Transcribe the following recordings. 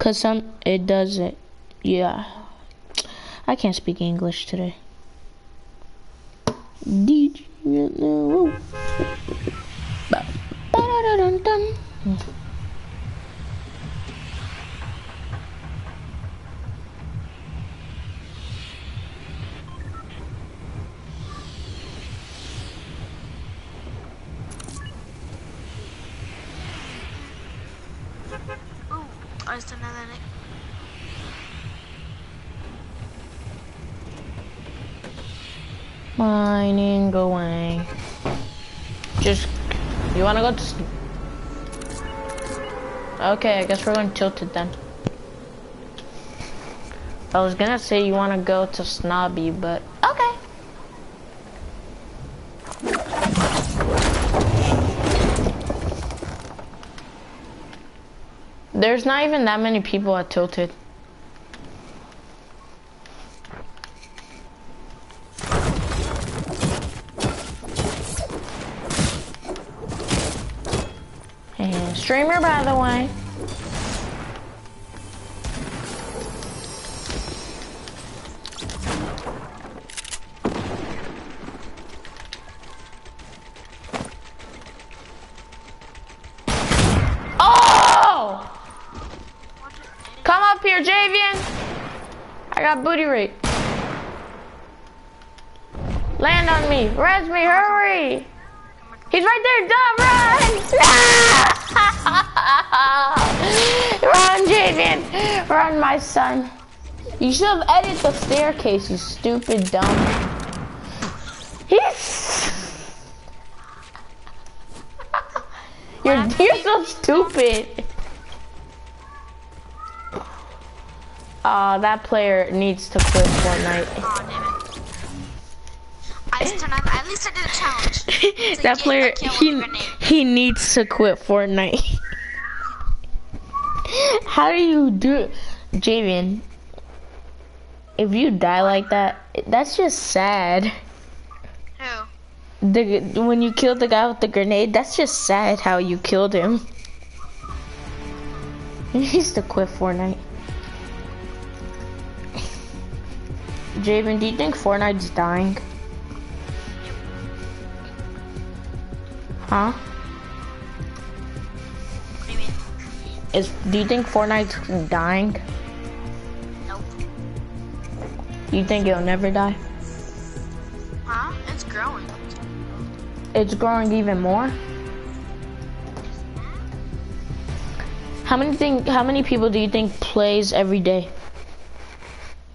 Cause some, it doesn't, yeah. I can't speak English today. Did? Okay, I guess we're going tilted then. I was gonna say you wanna go to Snobby, but okay. There's not even that many people at Tilted. Streamer, by the way. Come up here, Javian. I got booty rape. Land on me. Res me, hurry. He's right there. Duh, run. run, Javian. Run, my son. You should have edited the staircase, you stupid dumb. He's... You're, you're so stupid. Uh, that player needs to quit Fortnite. Aw, damn it. I just turned on, at least I did a challenge. that player, a kill with he, he needs to quit Fortnite. How do you do it? Javian, if you die like that, that's just sad. Who? The, when you killed the guy with the grenade, that's just sad how you killed him. He needs to quit Fortnite. Javen, do you think Fortnite's dying? Huh? What do you mean? Is do you think Fortnite's dying? Nope. You think it'll never die? Huh? It's growing. It's growing even more. How many think? How many people do you think plays every day?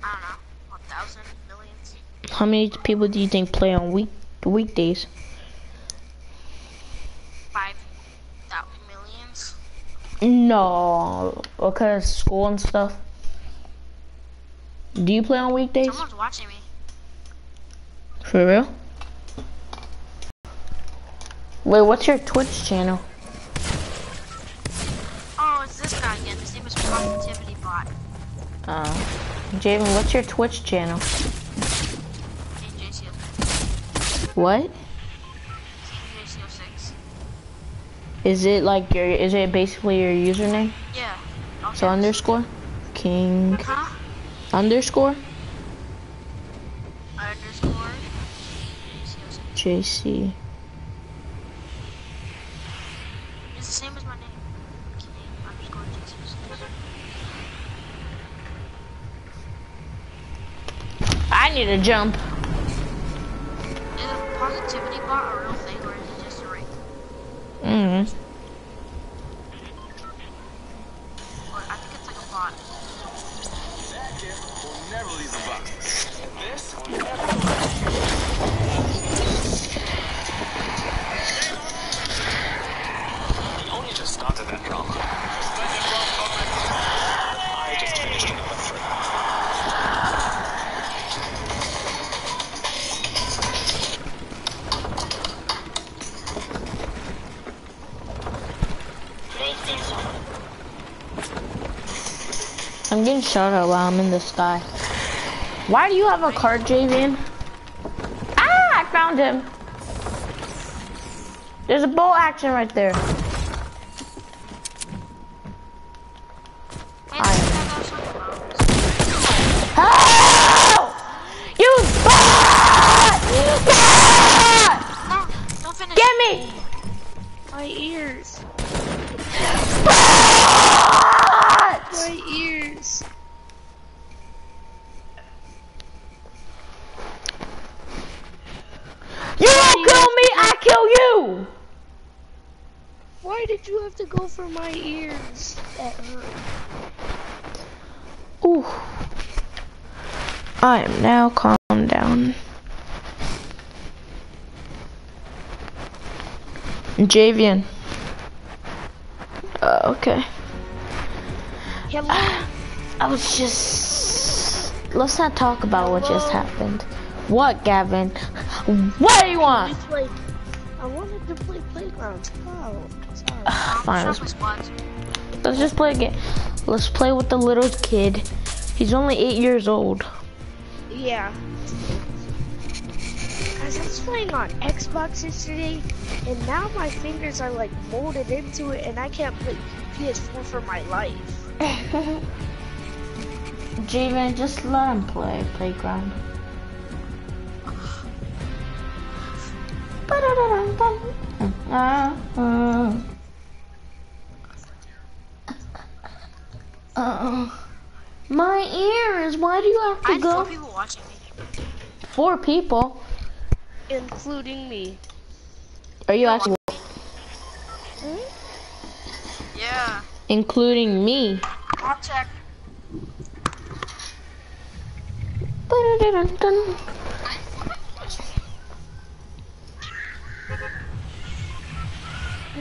I don't know. One thousand millions. How many people do you think play on week weekdays? Five thousand millions. No, because school and stuff. Do you play on weekdays? Someone's watching me. For real? Wait, what's your Twitch channel? Oh, it's this guy again. His name is Positivity Bot. Uh, Javen, what's your Twitch channel? KJCO6. What? KJCO6. Is it like your? Is it basically your username? Yeah. Okay. So underscore king Huh? underscore Underscore. JC. It's the same as my name. King underscore JCO6. I need a jump. Mm. Shot at while I'm in the sky. Why do you have a card, Javian? Ah, I found him. There's a bolt action right there. Hey, I me! My ears. What? My ears. You won't kill me, I kill you! Why did you have to go for my ears? That hurt. Ooh. I am now calm down. Javian. Uh, okay. Hello. I was just. Let's not talk about what just happened. What, Gavin? What do you want? played. I wanted to play playground. Oh, sorry. Fine, let's, let's just play again. Let's play with the little kid. He's only eight years old. Yeah. Guys, I was playing on Xbox yesterday, and now my fingers are like molded into it, and I can't play PS4 for my life. Javen, just let him play playground. Uh, uh, uh, uh, my ears. Why do you have I to four go? people watching me. Four people. Including me. Are you asking actually hmm? Yeah. including me? I'll check. Ba-da-da-dun-dun.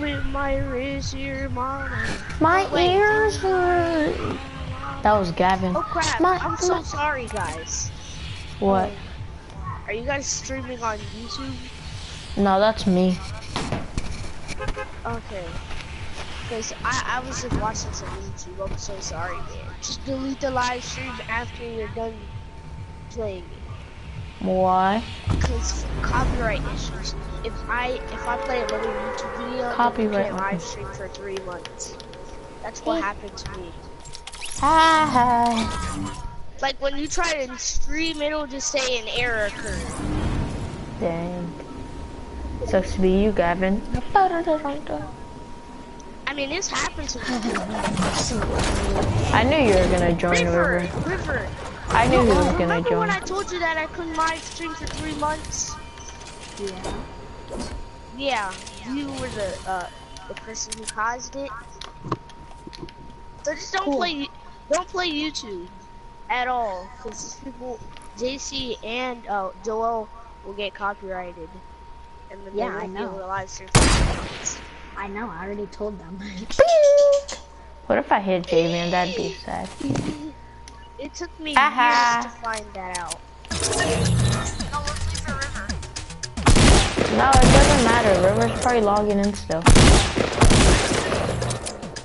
With my wrist here, mama. My oh, Wait. ears hurt. That was Gavin. Oh crap, My- I'm so my- sorry guys. What? Are you guys streaming on YouTube? No, that's me. Okay. Because I, I was just watching some YouTube. I'm so sorry, man. Just delete the live stream after you're done playing it. Why? Because copyright issues. If I if I play another YouTube video, Copyright can't live stream for three months. That's what happened to me. Hi. Like when you try to stream, it'll just say an error occurred. Dang. Sucks to be you, Gavin. I mean, this happened to me. I knew you were gonna join River, River. River. I knew he was gonna Remember when. I told you that I couldn't live stream for three months? Yeah. Yeah, you were the uh, the person who caused it. So just don't Cool. play don't play YouTube at all, because people, JC and uh, Joel will get copyrighted, and then Yeah, they I won't be know. able to live stream. for three months. I know, I already told them. What if I hit Javian? That'd be sad. It took me Aha. years to find that out. no, let's leave for River. No, it doesn't matter. River's probably logging in still.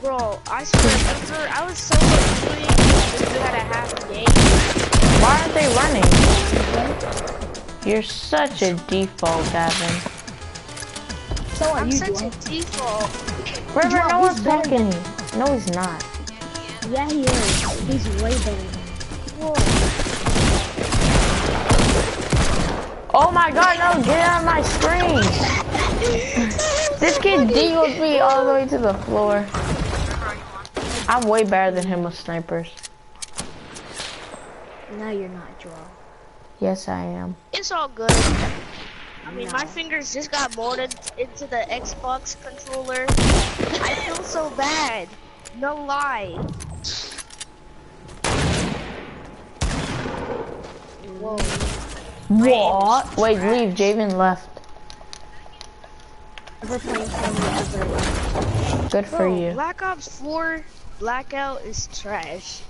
Bro, I swear, remember, I was so much doing that you had a half day. Why aren't they running? You're such a default, Gavin. So are I'm you, such Joel? a default. River, Joel, no one's he's better talking. No, he's not. Yeah, he is. He's way better than me. Whoa. Oh my god, no, get out of my screen. this kid deagled me all the way to the floor. I'm way better than him with snipers. No, you're not, Joel. Yes, I am. It's all good. I mean, my fingers just got molded into the Xbox controller. I feel so bad. No lie. Whoa. What? Wait, leave. Javen left. We're playing Good for Bro, you. Black Ops 4 Blackout is trash.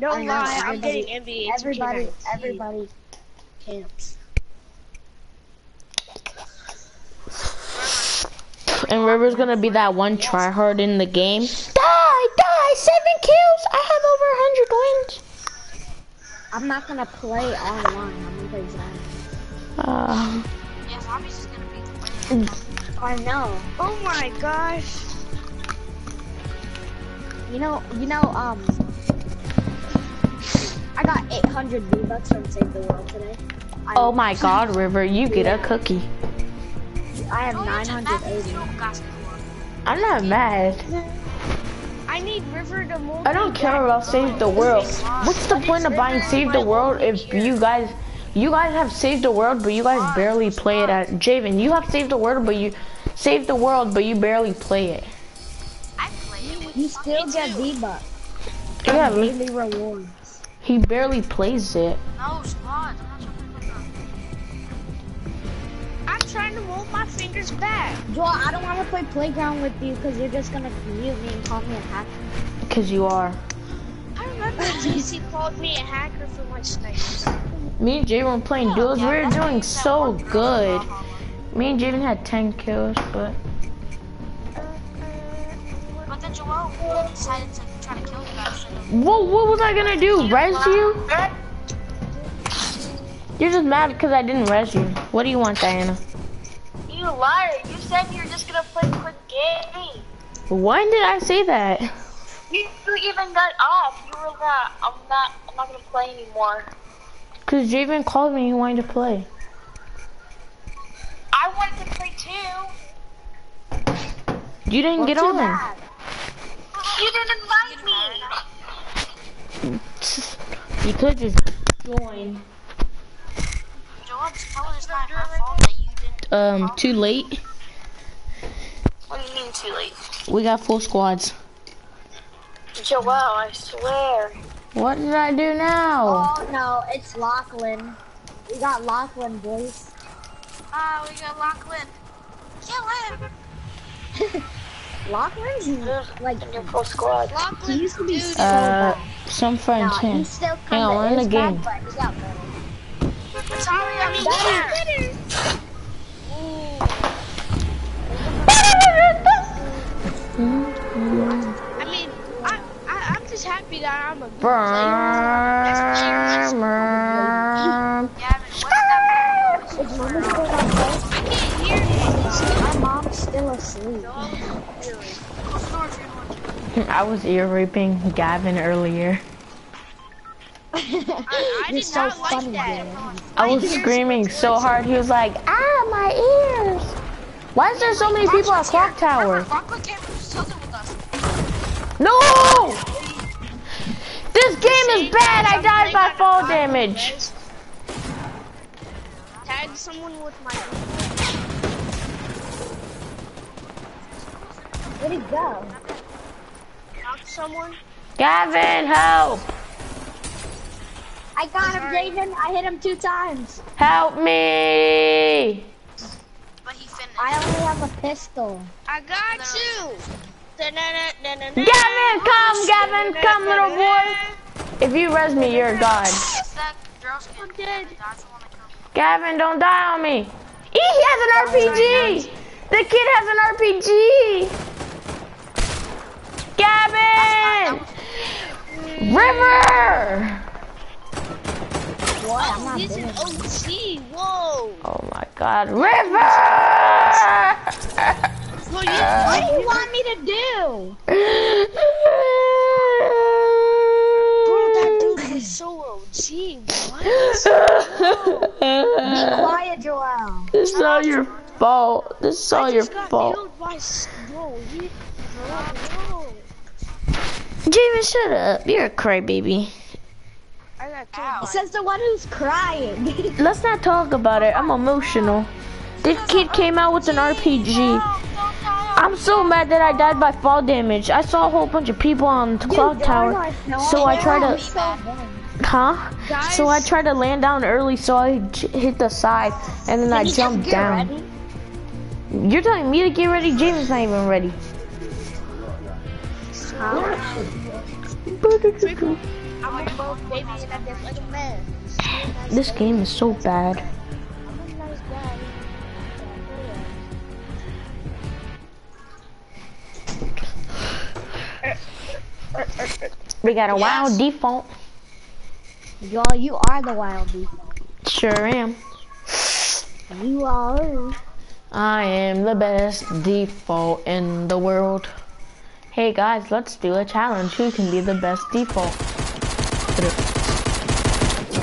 No I lie, I'm everybody- getting NBA Everybody, everybody camps. And River's gonna be that one tryhard in the game. Die, die, seven kills. I have over a hundred wins. I'm not gonna play online. I'm gonna play zombies. Uh, Yeah, zombies is gonna be. I know. Oh my gosh. You know, you know, um, I got 800 V-Bucks from Save the World today. I oh my God, River, you get a cookie. I have Oh, you're just mad 'cause 980. you don't got score. I'm not mad. I need River to move. I don't care about save the world. What's the point of buying save the world if you guys, you guys have saved the world, but you guys barely play it at Javen. You have saved the world, but you save the world, but you barely play it. I play it. You still get V-Bucks. Yeah, but Daily rewards. he barely plays it. No, trying to move my fingers back. Joel, I don't want to play playground with you because you're just gonna mute me and call me a hacker. Cause you are. I remember JC called me a hacker for my sniper. Me and Javen were playing duels. We were doing so good. Me and Javen had 10 kills, but But then Joel decided to try to kill you guys. what, what was I gonna do? Res you? You're just mad because I didn't res you. What do you want, Diana? Said you were just gonna play a quick game. When did I say that? You, you even got off. You were like, I'm not, I'm not gonna play anymore. Cause Javen called me. He wanted to play. I wanted to play too. You didn't get Too on. bad. You didn't invite me. You could just join. Joel, tell her not her fault that you didn't. Um, too late. What do you mean too late? We got full squads. Joel, I swear. What did I do now? Oh no, it's Lachlan. We got Lachlan, boys. Ah, we got Lachlan. Kill him. Lachlan's like In your full squad. he used to be so Uh, bad. some No, friends can. he's still Hang on, we're in the game. but he. Sorry, I'm I that? Is mama still up I can't hear you. there? My mom's still asleep. What store if you're going to? I was ear raping Gavin earlier. I, I did so not like funny, that. man. I was screaming so hard. He was like, "Ah, my ears!" Why is there so many people at Clock Tower? Lachlan came and was tilted with us. No! This game is bad. I died by fall damage. Tag someone with my. Where'd he go? Knock someone. Gavin, help! I got him, Jaden. I hit him two times. Help me! But he finished. I only have a pistol. I got you. Gavin, come, oh, Gavin, come, little boy. If you res me, you're a god. It's that girl skin. I'm dead. That's the one that killed me. Gavin, don't die on me. He has an RPG. The kid has an RPG. Gavin! River! What? Oh, I'm He's an. OG. Whoa. Oh my god, River! Well, you, What do you want me to do? bro, that dude was so OG. What? Be quiet, Joel. This is all your fault. This is all your fault. killed by s- bro. He, bro, no. Javen, shut up. You're a crybaby. I got Says the one who's crying. Let's not talk about it. I'm emotional. This kid came out with an RPG. I'm so mad that I died by fall damage. I saw a whole bunch of people on the clock tower. So I tried to, huh? So I tried to land down early so I j- hit the side and then I jumped down. You're telling me to get ready? James not even ready. I'm a both baby and I did like a man. This game is so bad. We got a wild default. Joel, you are the wild beast. Sure am. You are. I am the best default in the world. Hey guys, let's do a challenge. Who can be the best default?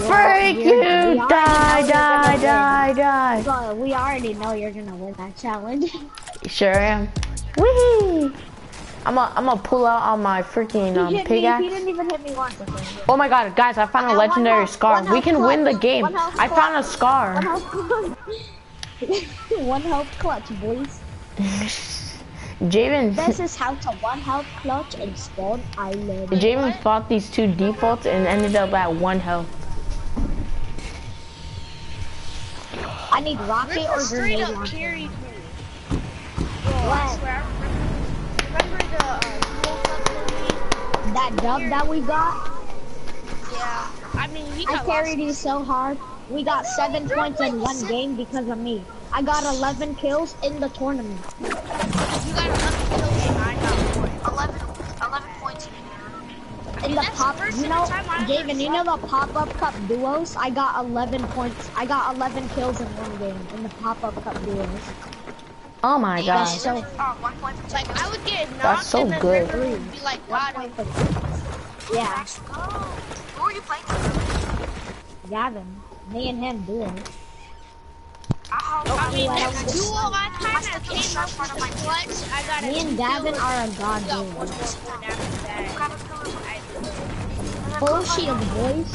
Freak we you! already know Die, you're die, die, die. Well, we already know you're gonna win that challenge. Sure am. Whee! I'm gonna I'm gonna pull out on my freaking he, um, hit he pickaxe. didn't even hit me once. Oh my god, guys, I found a one legendary scar. one We health can win the game. I found a scar. one health clutch, boys. Javen, This is how to one health clutch and spawn island. Javen fought these two defaults and ended up at one health. I need rocket River or straight grenade up carried me. Bro, the uh, World Cup movie? That dub that we got, Yeah. I mean, he I carried you so hard. We got seven points in one game because of me. I got 11 kills in the tournament. You got 11 kills and I got 11, 11 points. In the that's the pop, you know, I ever you know the pop-up cup duos? I got 11 points. I got 11 kills in one game in the pop-up cup duos. Oh my god. That's so Oh, one point for Like, I would get knocked That's so and then good. River would be like, one God, point for Yeah, Let's. Who are you playing with? Gavin. Me and him duo. Oh, I mean, I that don't- duo I kind Must of have been came some up part with of the my clutch. I got a Me and Gavin are a god duo. one more point after that. kind of killer was Full shield, boys.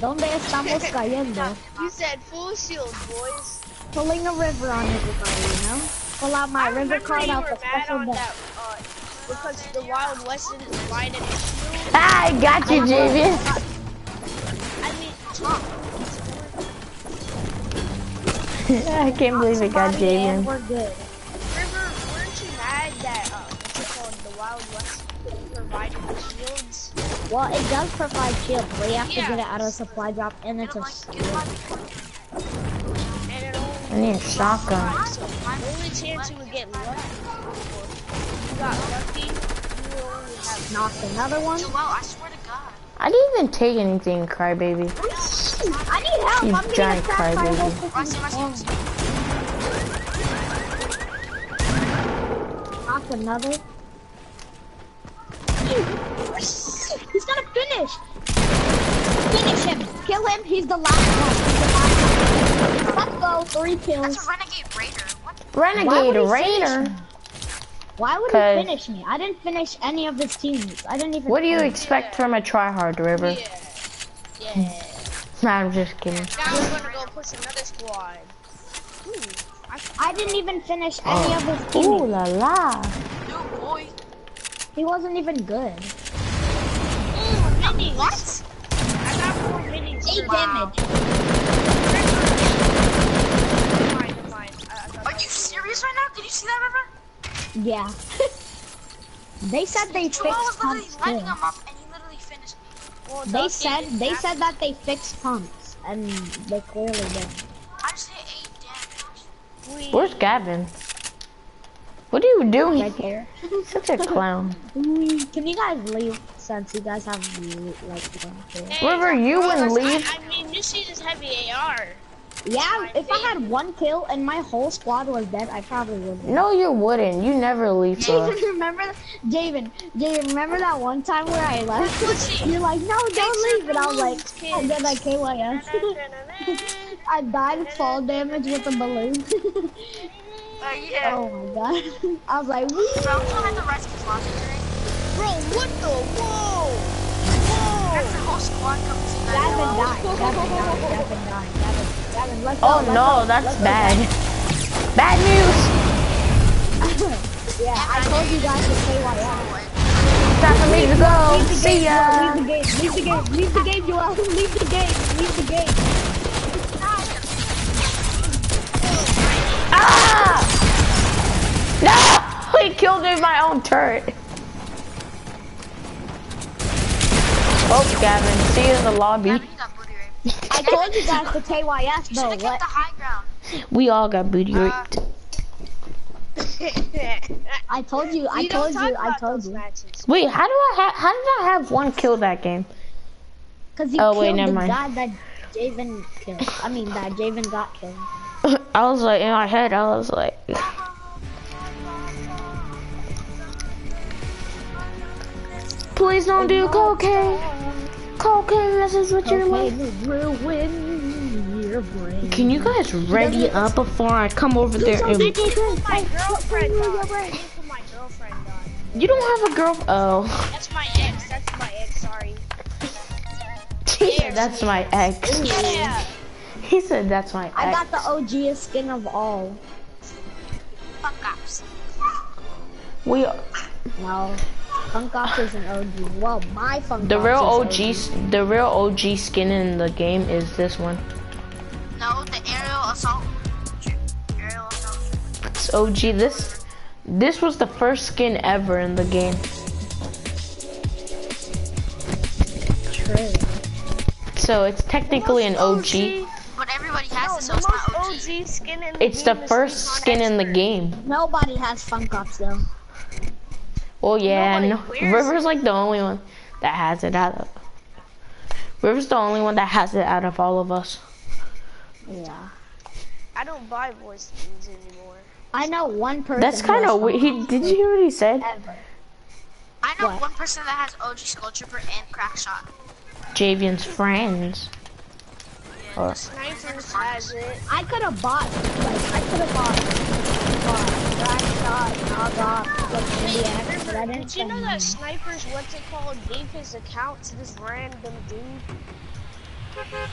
Donde estamos cayendo? You said full shield, boys. Pulling a river on everybody, you know? Pull out my I river card out the special on deck. that, uh, because the Wild West didn't provide any shield. I got you, Javen. I mean, Tom, I can't believe it got Somebody and Javen. We're good. River, weren't you mad that, uh, what's it called, the Wild West provided the shields? Well, it does provide shields, but you have to Yeah. get it out of a supply drop, and it's Get a him like, I need a shotgun. so the only chance you would get lucky, you got lucky, you only have knocked another one. Joel, I swear to God. I didn't even take anything, crybaby. I need help. You I'm giant attacked by a crybaby. whole Rusty, freaking rusty, storm. rusty. Knocked another. He's gonna finish. Finish him. Kill him. He's the last one. He's the last one. Let's go. Three kills. That's a renegade raider. What? Why Renegade would he Raider. finish me? Why would 'Cause- he finish me? I didn't finish any of his teammates. I didn't even. What do you finish. expect from a tryhard, River? Yeah. Yeah. Nah, I'm just kidding. Now I'm gonna go push another squad. Ooh, I, I didn't even finish any of his Ooh teammates. la la. No, boy. He wasn't even good. Ooh, minis. What? I got four minis. Eight Wow. damage. Fine, fine. I- I got Are you serious right now? Did you see that, River? Yeah. they said they Joel was fixed literally pumps too. him up and he literally finished me. Well, They said they that. said that they fixed pumps, and they clearly did. I just hit 8 damage. Where's Gavin? What are you doing? Right there. Such a clown. Can you guys leave since you guys have like one kill? Hey, River, you bro, wouldn't I- leave. I, mean, you see this heavy AR. Yeah, if I had one kill and my whole squad was dead, I probably would. No, you wouldn't. You never leave for us. Javen, remember? Javen, Javen, remember that one time where I left? You're like, no, don't leave, and I was like, Kids. and then I KYS. I died fall damage with a balloon. Uh, yeah. oh my god. I was like, woo. Bro, I'm trying to rescue Bro, what the? Whoa! That's the whole squad comes in that. Gavin died. Gavin died. Gavin died. Gavin, Gavin, let's. Oh let's no, go, that's let's go, bad. Bad news. Yeah, I told you guys to KYS. Time for me to go. Leave the See game, ya. Leave the game. Leave the game. Leave the game, Joel. Leave the game. Leave the game. Ah! No! He killed me in my own turret. Oh, Gavin, see you in the lobby. Gavin, I told you guys to KYS, You should bro. have the high ground. We all got booty Uh, raped. I told you. I told you. I told you. Wait, how do I have? How did I have one kill that game? Cause you Oh, killed wait, never the mind. guy that Javen killed. I mean, that Javen got killed. I was like in my head. I was like, please don't do cocaine. Cocaine, this is what you're like. Cocaine will ruin your brain. Can you guys ready up before I come over there and... My girlfriend died. My girlfriend died. You don't have a girl... Oh. That's my ex. That's my ex. Sorry. He that's my ex. Yeah. He said that's my ex. I got the OG skin of all. Funk Ops. We... No. Funk Ops is an OG. Well, my Funk The Ops real OG, is s- the real OG skin in the game is this one. No, the aerial assault. Aerial assault. It's OG. This, this was the first skin ever in the game. True. So it's technically an OG. But everybody has No, it, so it's not OG. OG skin in the It's the game is first Recon skin in the game. Nobody has Funk Ops though. Well, yeah, no, River's like the only one that has it out of. River's the only one that has it out of all of us. Yeah. I don't buy voice skins anymore. I know one person. That's kind of weird. He did you hear what he said? Ever. I know What? one person that has OG Skull Trooper and Crackshot. Javian's friends. Or- Snipers has it. I could have bought, like, I could have bought, bought Black Shot, Naga, like, NDX, but I didn't you know that Snipers, what's it called, gave his account to this random dude?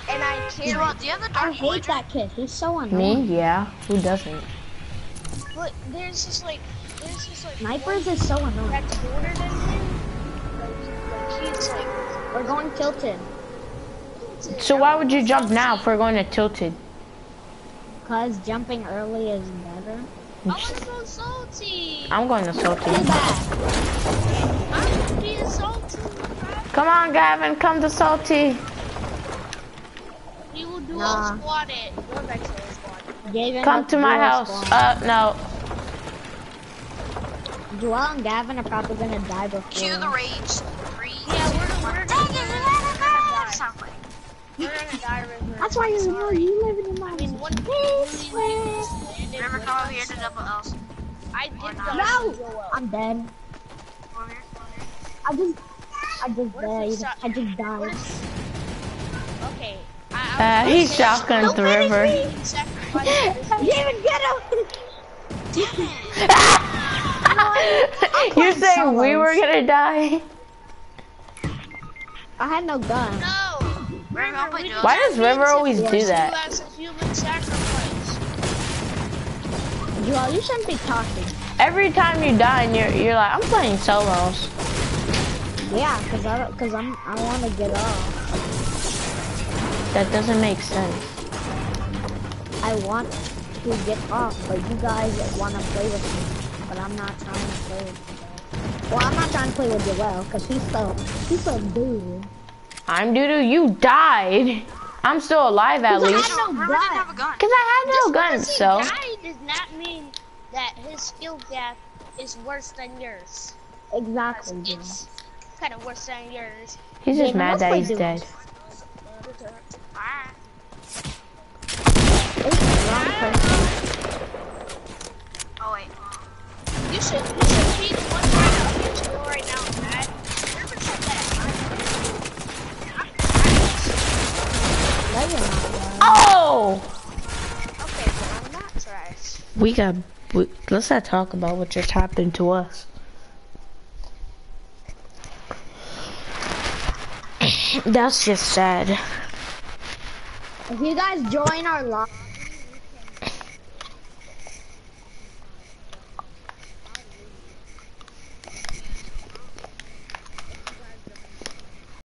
And I can't. Joel, do you have the I hate Voyager? that kid. He's so annoying. Me? Yeah. Who doesn't? But there's just like, there's just like. Snipers is so annoying. That's older than him. Like, like he's like. We're going tilted. So why would you jump now if we're going to Tilted? Cause jumping early is better. I was so salty. I'm going to Salty. Too bad. I'm being salty. Come on, Gavin, come to Salty. We will do Nah. a squad it. Going back to the squad. Gavin, Come to my house. squad. Uh, no. Joel and Gavin are probably gonna die before. Cue the rage. Three. Yeah, we're, we're, Dang it, we're, we're die. Sound like. we're gonna die, That's why you're no, you live in my. I mountains. mean, one really landed Remember, with come over us. here to double L's. I did not? die. No! I'm dead. Over here, over here. I just, I just What if we died. I just died. Okay. I, I Uh, was he's gonna shotgun the river. Sacrifice this Gavin, get him! You're saying we were gonna die? I had no gun. No! River, I'll play we duo. Why does River always do You that? Joel, you shouldn't be talking. Every time you die, and you're you're like, I'm playing solos. Yeah, cause I, cause I'm, I want to get off. That doesn't make sense. I want to get off, but you guys want to play with me. But I'm not trying to play with you. Well, I'm not trying to play with Joel, cause he's so, he's so dude. I'm doo doo. You died. I'm still alive at Because I least. had no River gun. have a gun. Cause I had no gun, Because he so died does not mean that his skill gap is worse than yours. Exactly. Joel. It's kind of worse than yours. he's just David, mad that he's dead. Alright. Wrong person. Oh, wait. You should, you should be one trying to up your skill right now, Matt. River said that. No, you're not. Joel. Oh! oh, Okay, but I'm not trash. we got. We, let's not talk about what just happened to us. That's just sad. If you guys join our live,